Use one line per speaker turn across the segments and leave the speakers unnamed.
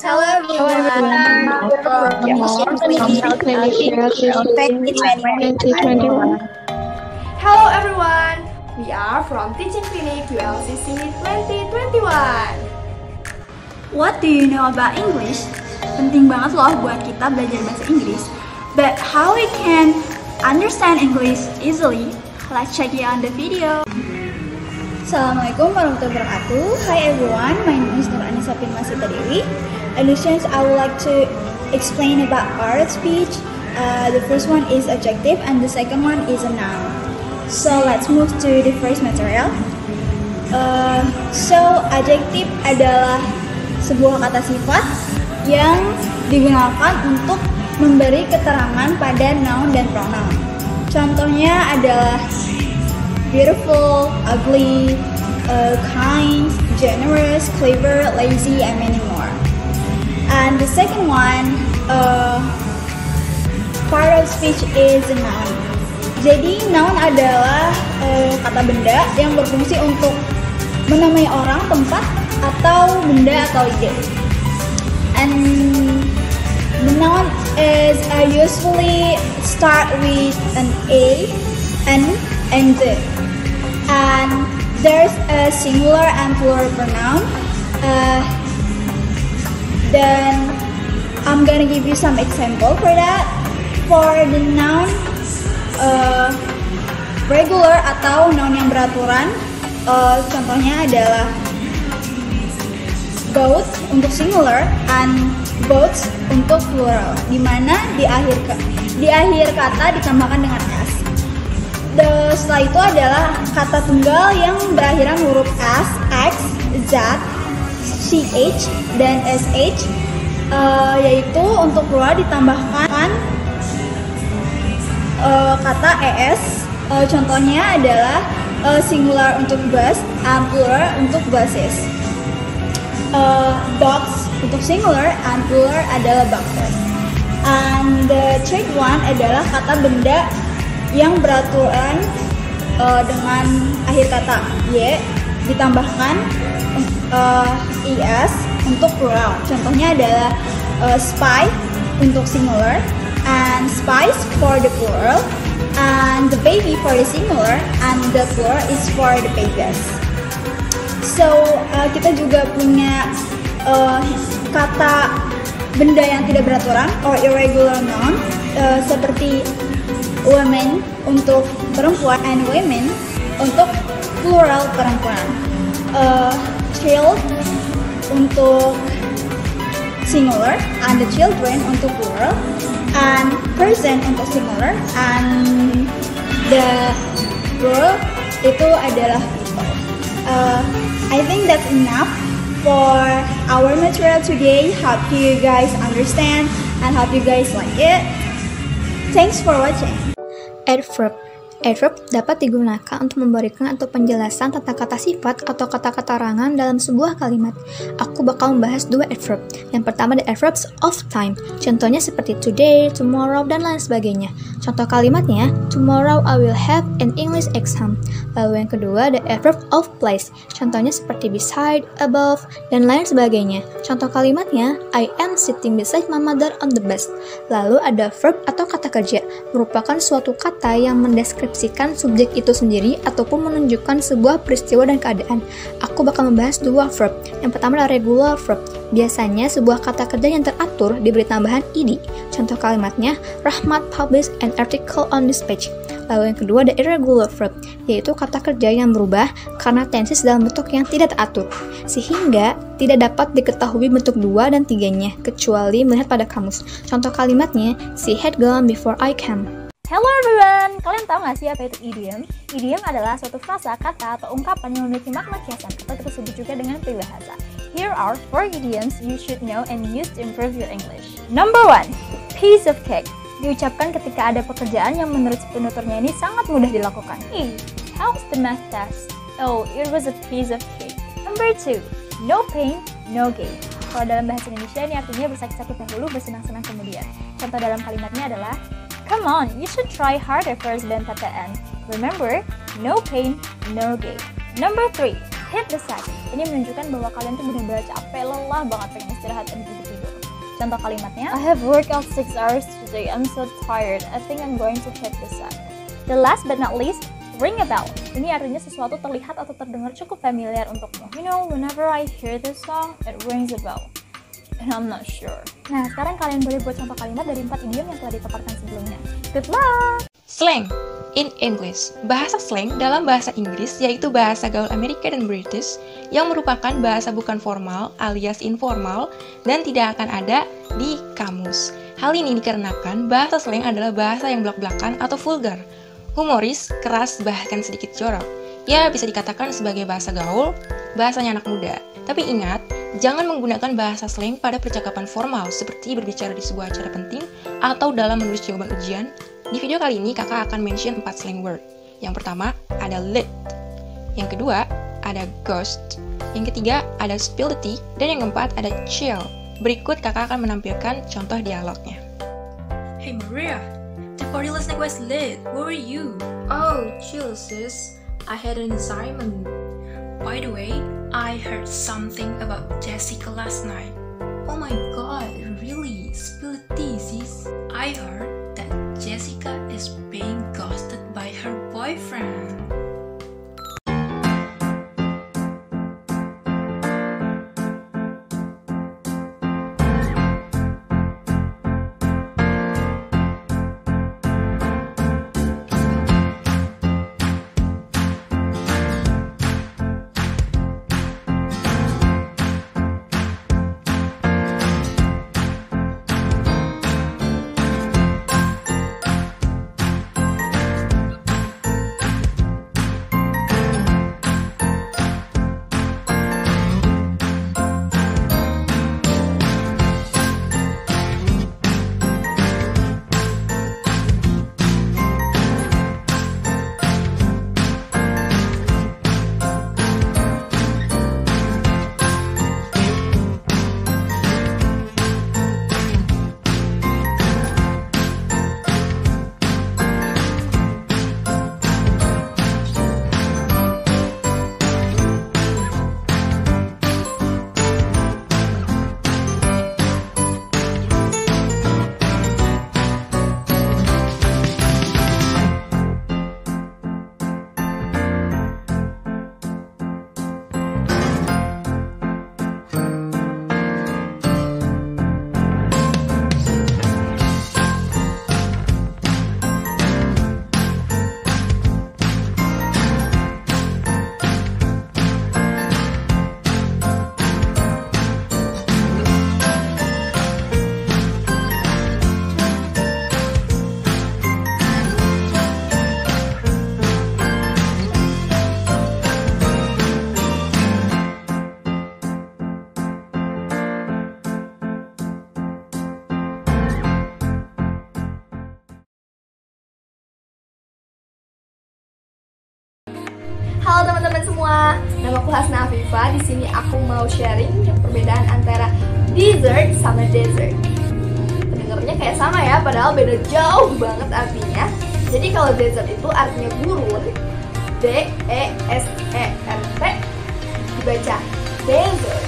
Hello everyone.
Hello everyone. We are from Teaching Clinic ULCC 2021.
What do you know about English? Penting banget loh buat kita belajar bahasa Inggris. But how we can understand English easily? Let's check it on the video.
Assalamualaikum warahmatullahi wabarakatuh. Hi everyone, my name is Nur Anissa Masita Dewi. Additions, I would like to explain about art speech. Uh, the first one is adjective and the second one is a noun. So let's move to the first material. Uh, so adjective adalah sebuah kata sifat yang digunakan untuk memberi keterangan pada noun dan pronoun. Contohnya adalah beautiful, ugly, uh, kind, generous, clever, lazy, and many. And the second one, uh, part of speech is noun. Jadi noun adalah uh, kata benda yang berfungsi untuk menamai orang, tempat, atau benda atau ide. And the noun is uh, usually start with an A, N, and Z. And there's a singular and plural pronoun. Uh, then I'm gonna give you some example for that. For the noun uh, regular atau noun yang beraturan, uh, contohnya adalah goat untuk singular and boats untuk plural, di mana di akhir di akhir kata ditambahkan dengan s. The, setelah itu adalah kata tunggal yang berakhiran huruf s, x, z, ch, dan sh, uh, yaitu untuk plural ditambahkan uh, kata es. Uh, contohnya adalah uh, singular untuk bus and plural untuk buses. Uh, box untuk singular and plural adalah boxes. And the third one adalah kata benda yang beraturan uh, dengan akhir kata y ditambahkan uh, es untuk plural. Contohnya adalah uh, spy untuk singular and spice for the plural and the baby for the singular and the plural is for the babies. So uh, kita juga punya uh, kata benda yang tidak beraturan or irregular noun uh, seperti women untuk perempuan and women untuk plural perempuan. Uh, child untuk singular and the children untuk plural and person untuk singular and the girl itu adalah people. Uh, I think that's enough for our material today. Hope you guys understand and hope you guys like it. Thanks for watching.
Adverb Adverb dapat digunakan untuk memberikan atau penjelasan tentang kata sifat atau kata keterangan dalam sebuah kalimat. Aku bakal membahas dua adverb. Yang pertama the adverbs of time. Contohnya seperti today, tomorrow, dan lain sebagainya. Contoh kalimatnya, tomorrow I will have an English exam. Lalu yang kedua the adverb of place. Contohnya seperti beside, above, dan lain sebagainya. Contoh kalimatnya, I am sitting beside my mother on the bus. Lalu ada verb atau kata kerja, merupakan suatu kata yang mendeskripsikan mendeskripsikan subjek itu sendiri ataupun menunjukkan sebuah peristiwa dan keadaan. Aku bakal membahas dua verb. Yang pertama adalah regular verb. Biasanya sebuah kata kerja yang teratur diberi tambahan ed. Contoh kalimatnya, Rahmat published an article on this page. Lalu yang kedua ada irregular verb, yaitu kata kerja yang berubah karena tenses dalam bentuk yang tidak teratur, sehingga tidak dapat diketahui bentuk dua dan tiganya, kecuali melihat pada kamus. Contoh kalimatnya, she had gone before I came.
Hello everyone! Kalian tahu nggak sih apa itu idiom? Idiom adalah suatu frasa, kata, atau ungkapan yang memiliki makna kiasan atau disebut juga dengan peribahasa. Here are four idioms you should know and use to improve your English. Number one, piece of cake. Diucapkan ketika ada pekerjaan yang menurut penuturnya ini sangat mudah dilakukan. Hey, how's the math test? Oh, it was a piece of cake. Number two, no pain, no gain. Kalau dalam bahasa Indonesia ini artinya bersakit-sakit dahulu, bersenang-senang kemudian. Contoh dalam kalimatnya adalah Come on, you should try harder first than TTN. Remember, no pain, no gain. Number 3, hit the sack. Ini menunjukkan bahwa kalian tuh benar-benar capek, lelah banget pengen istirahat dan tidur Contoh kalimatnya, I have worked out 6 hours today. I'm so tired. I think I'm going to take the sack. The last but not least, ring a bell. Ini artinya sesuatu terlihat atau terdengar cukup familiar untukmu. You know, whenever I hear this song, it rings a bell. And I'm not sure. Nah, sekarang kalian boleh buat contoh kalimat dari empat idiom yang telah dipaparkan sebelumnya. Good luck!
Slang in English. Bahasa slang dalam bahasa Inggris yaitu bahasa gaul Amerika dan British yang merupakan bahasa bukan formal alias informal dan tidak akan ada di kamus. Hal ini dikarenakan bahasa slang adalah bahasa yang belak-belakan atau vulgar humoris, keras, bahkan sedikit jorok. Ya, bisa dikatakan sebagai bahasa gaul, bahasanya anak muda. Tapi ingat, jangan menggunakan bahasa slang pada percakapan formal seperti berbicara di sebuah acara penting atau dalam menulis jawaban ujian. Di video kali ini, kakak akan mention 4 slang word. Yang pertama, ada lit. Yang kedua, ada ghost. Yang ketiga, ada spill the tea. Dan yang keempat, ada chill. Berikut kakak akan menampilkan contoh dialognya.
Hey Maria, party last night was lit. Where were you?
Oh, chill, sis. I had an assignment.
By the way, I heard something about Jessica last night.
Oh my god, really? Spill tea, sis.
I heard
aku mau sharing perbedaan antara dessert sama dessert. Dengarnya kayak sama ya, padahal beda jauh banget artinya. Jadi kalau dessert itu artinya gurun, D E S E R T dibaca dessert.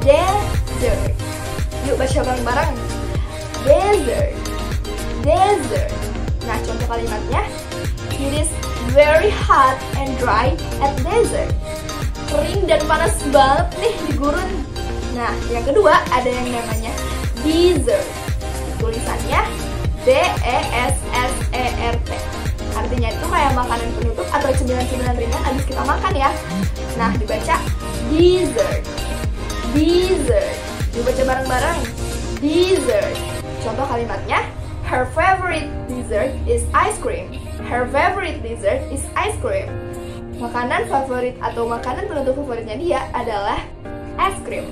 Dessert. Yuk baca bareng-bareng. Dessert. Dessert. Nah, contoh kalimatnya It is very hot and dry at desert. Kering dan panas banget nih di gurun. Nah, yang kedua ada yang namanya dessert. Tulisannya D E S S E R T. Artinya itu kayak makanan penutup atau cemilan-cemilan ringan habis kita makan ya. Nah, dibaca dessert. Dessert. Dibaca bareng-bareng. Dessert. Contoh kalimatnya, her favorite dessert is ice cream. Her favorite dessert is ice cream. Makanan favorit atau makanan penutup favoritnya dia adalah es krim.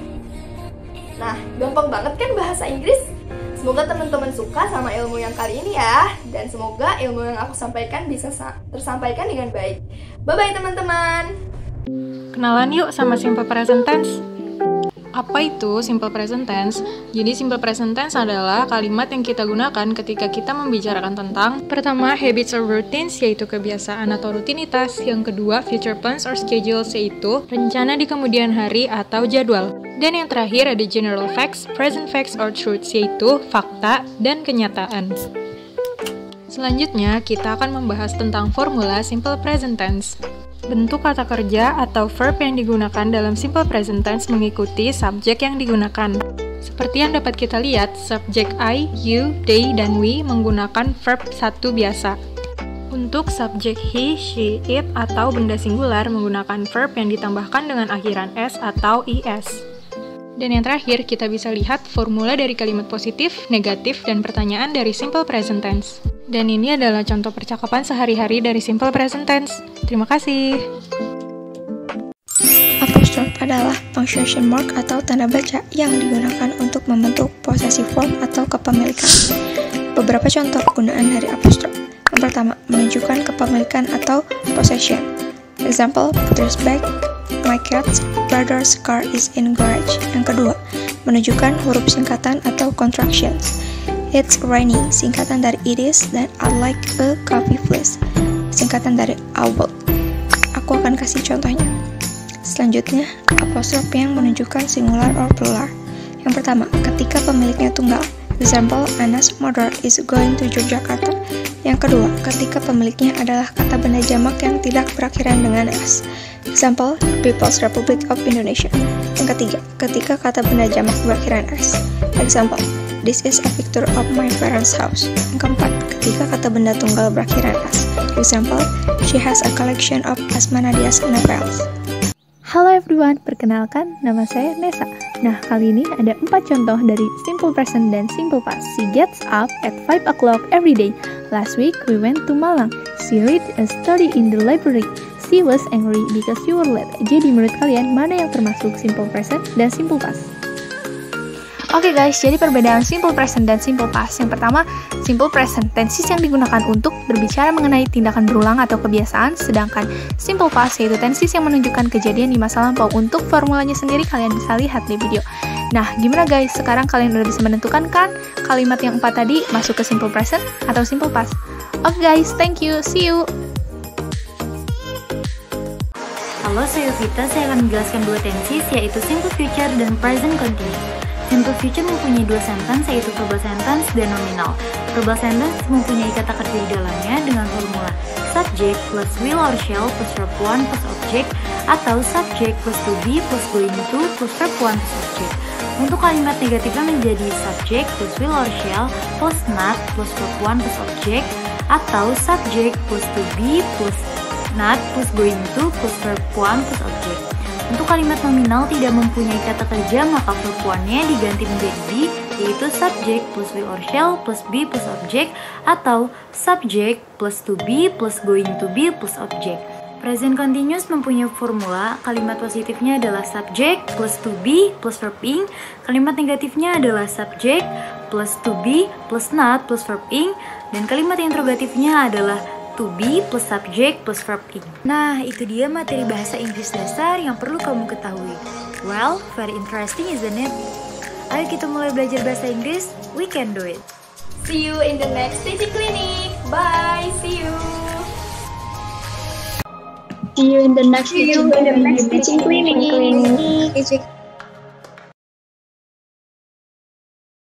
Nah, gampang banget kan bahasa Inggris? Semoga teman-teman suka sama ilmu yang kali ini ya. Dan semoga ilmu yang aku sampaikan bisa tersampaikan dengan baik. Bye-bye teman-teman.
Kenalan yuk sama simple present tense. Apa itu simple present tense? Jadi simple present tense adalah kalimat yang kita gunakan ketika kita membicarakan tentang pertama habits or routines yaitu kebiasaan atau rutinitas, yang kedua future plans or schedules yaitu rencana di kemudian hari atau jadwal. Dan yang terakhir ada general facts, present facts or truths yaitu fakta dan kenyataan. Selanjutnya, kita akan membahas tentang formula simple present tense. Bentuk kata kerja atau verb yang digunakan dalam simple present tense mengikuti subjek yang digunakan. Seperti yang dapat kita lihat, subjek I, you, they, dan we menggunakan verb satu biasa. Untuk subjek he, she, it, atau benda singular menggunakan verb yang ditambahkan dengan akhiran s atau es. Dan yang terakhir, kita bisa lihat formula dari kalimat positif, negatif, dan pertanyaan dari simple present tense. Dan ini adalah contoh percakapan sehari-hari dari simple present tense. Terima kasih.
Apostrophe adalah punctuation mark atau tanda baca yang digunakan untuk membentuk possessive form atau kepemilikan. Beberapa contoh penggunaan dari apostrophe. Yang pertama, menunjukkan kepemilikan atau possession. Example, Peter's bag, my cat's brother's car is in garage. Yang kedua, menunjukkan huruf singkatan atau contractions. It's raining, singkatan dari it is, dan I like a coffee please, singkatan dari I will. Aku akan kasih contohnya. Selanjutnya, apostrofe yang menunjukkan singular or plural. Yang pertama, ketika pemiliknya tunggal. Example, Anas mother is going to Yogyakarta. Yang kedua, ketika pemiliknya adalah kata benda jamak yang tidak berakhiran dengan s. Example, People's Republic of Indonesia. Yang ketiga, ketika kata benda jamak berakhiran s. Example, This is a picture of my parents' house. Yang keempat, ketika kata benda tunggal berakhiran as. Example, she has a collection of Asmanadias novels.
Halo everyone, perkenalkan nama saya Nesa. Nah, kali ini ada empat contoh dari simple present dan simple past. She gets up at 5 o'clock every day. Last week, we went to Malang. She read and study in the library. She was angry because you were late. Jadi menurut kalian, mana yang termasuk simple present dan simple past? Oke okay guys, jadi perbedaan simple present dan simple past. Yang pertama, simple present tenses yang digunakan untuk berbicara mengenai tindakan berulang atau kebiasaan, sedangkan simple past yaitu tenses yang menunjukkan kejadian di masa lampau. Untuk formulanya sendiri kalian bisa lihat di video. Nah, gimana guys? Sekarang kalian udah bisa menentukan kan kalimat yang empat tadi masuk ke simple present atau simple past? Oke okay guys, thank you. See you.
Halo, saya Vita. Saya akan menjelaskan dua tenses yaitu simple future dan present continuous. Simple future mempunyai dua sentence yaitu verbal sentence dan nominal. Verbal sentence mempunyai kata kerja di dalamnya dengan formula subject plus will or shall plus verb one plus object atau subject plus to be plus going to plus verb one plus object. Untuk kalimat negatifnya menjadi subject plus will or shall plus not plus verb one plus object atau subject plus to be plus not plus going to plus verb one plus object. Untuk kalimat nominal tidak mempunyai kata kerja, maka one-nya diganti menjadi be, yaitu subject plus will or shall plus be plus object atau subject plus to be plus going to be plus object. Present continuous mempunyai formula, kalimat positifnya adalah subject plus to be plus verb ing, kalimat negatifnya adalah subject plus to be plus not plus verb ing, dan kalimat interrogatifnya adalah to be plus subject plus verb ing. Nah, itu dia materi bahasa Inggris dasar yang perlu kamu ketahui. Well, very interesting isn't it? Ayo kita mulai belajar bahasa Inggris, we can do it.
See you in the next City Clinic. Bye, see you.
See you in the next
See you in the next teaching clinic.
clinic.